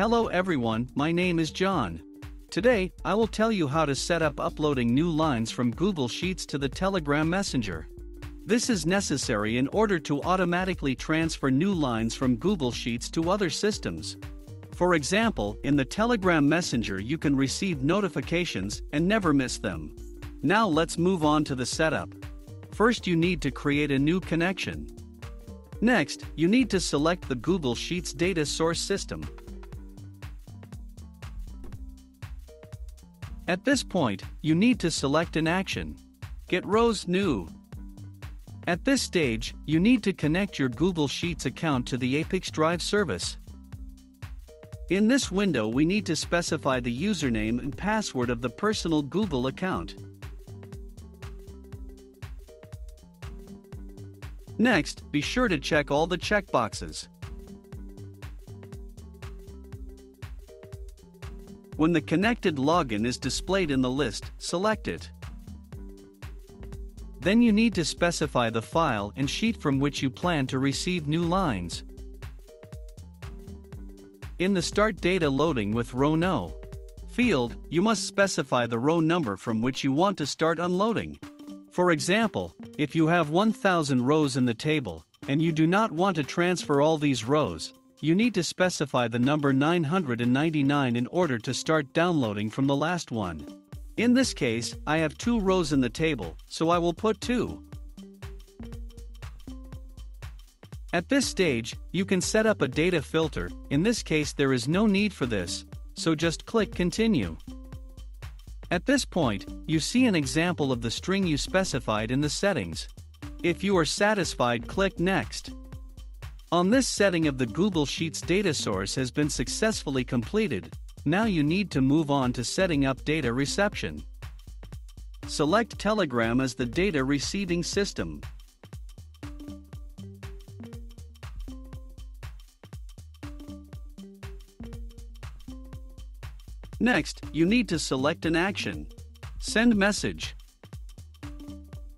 Hello everyone, my name is John. Today, I will tell you how to set up uploading new lines from Google Sheets to the Telegram Messenger. This is necessary in order to automatically transfer new lines from Google Sheets to other systems. For example, in the Telegram Messenger you can receive notifications and never miss them. Now let's move on to the setup. First you need to create a new connection. Next, you need to select the Google Sheets data source system. At this point, you need to select an action. Get rows new. At this stage, you need to connect your Google Sheets account to the ApiX-Drive service. In this window we need to specify the username and password of the personal Google account. Next, be sure to check all the checkboxes. When the connected login is displayed in the list, select it. Then you need to specify the file and sheet from which you plan to receive new lines. In the Start Data Loading with Row No field, you must specify the row number from which you want to start unloading. For example, if you have 1000 rows in the table, and you do not want to transfer all these rows, you need to specify the number 999 in order to start downloading from the last one. In this case, I have two rows in the table, so I will put 2. At this stage, you can set up a data filter, in this case there is no need for this, so just click Continue. At this point, you see an example of the string you specified in the settings. If you are satisfied click Next. On this setting of the Google Sheets data source has been successfully completed, now you need to move on to setting up data reception. Select Telegram as the data receiving system. Next, you need to select an action. Send message.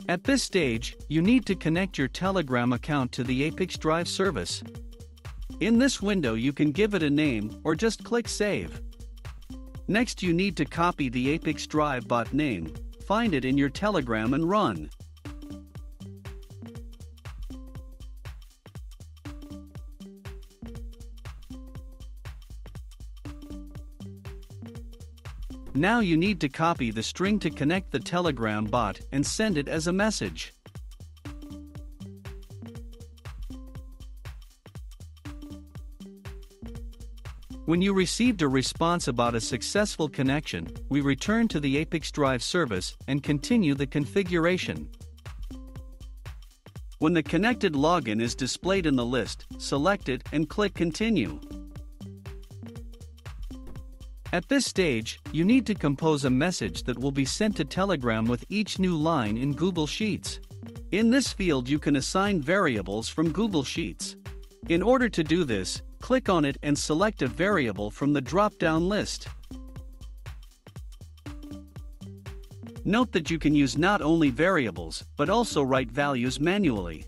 At this stage, you need to connect your Telegram account to the ApiX-Drive service. In this window you can give it a name or just click Save. Next you need to copy the ApiX-Drive bot name, find it in your Telegram and run. Now you need to copy the string to connect the Telegram bot and send it as a message. When you received a response about a successful connection, we return to the ApiX-Drive service and continue the configuration. When the connected login is displayed in the list, select it and click Continue. At this stage, you need to compose a message that will be sent to Telegram with each new line in Google Sheets. In this field you can assign variables from Google Sheets. In order to do this, click on it and select a variable from the drop-down list. Note that you can use not only variables, but also write values manually.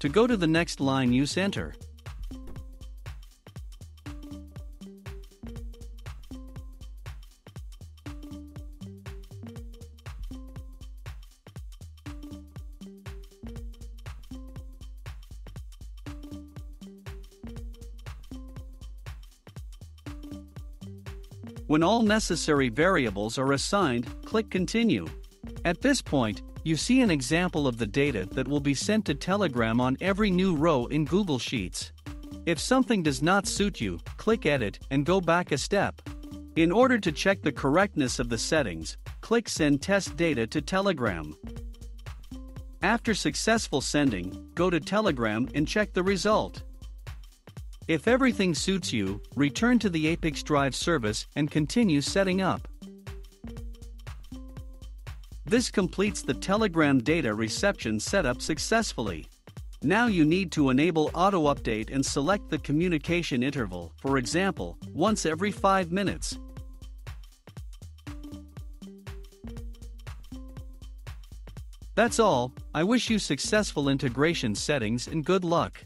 To go to the next line use enter. When all necessary variables are assigned, click Continue. At this point, you see an example of the data that will be sent to Telegram on every new row in Google Sheets. If something does not suit you, click Edit and go back a step. In order to check the correctness of the settings, click Send Test Data to Telegram. After successful sending, go to Telegram and check the result. If everything suits you, return to the ApiX-Drive service and continue setting up. This completes the Telegram data reception setup successfully. Now you need to enable auto update and select the communication interval, for example, once every 5 minutes. That's all, I wish you successful integration settings and good luck.